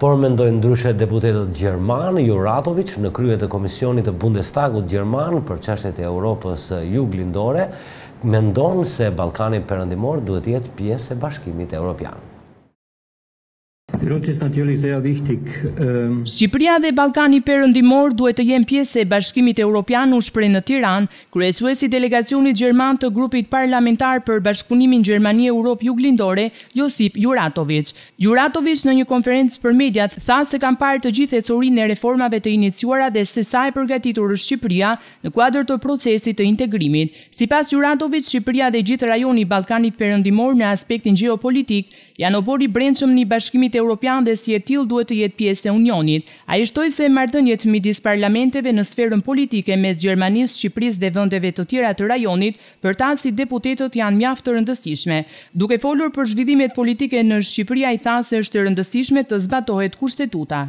Por mendojnë ndryshe deputetët gjermanë, Juratoviç, në krye të komisionit të Bundestagut gjerman për çështjet e Europës Juglindore, mendon se Ballkani Perëndimor duhet të jetë pjesë e Bashkimit Europian. Shqipëria dhe Ballkani Perëndimor duhet të jenë pjesë e Bashkimit Europian u shpreh në Tiranë Kryesuesi i delegacionit gjerman të Grupit Parlamentar për Bashkëpunimin Gjermani-Europë Juglindore, Josip Juratoviç. Juratoviç në një konferencë për mediat tha se kanë parë të gjithë ecurinë e reformave të iniciuara dhe sesa e përgatitur është Shqipëria në kuadër të procesit të integrimit. Sipas Juratoviç, Shqipëria dhe gjithë rajoni i Ballkanit Perëndimor në aspektin gjeopolitik Janë oborr i brendshëm i Bashkimit Europian dhe si e tillë duhet të jetë pjesë e Unionit. Ai shtoi se marrëdhëniet midis parlamenteve në sferën politike mes Gjermanisë, Shqipërisë dhe vendeve të tjera të rajonit për ta si deputetë janë mjaft të rëndësishme. Duke folur për zhvillimet politike në Shqipëri ai tha se është e rëndësishme të zbatohet Kushtetuta.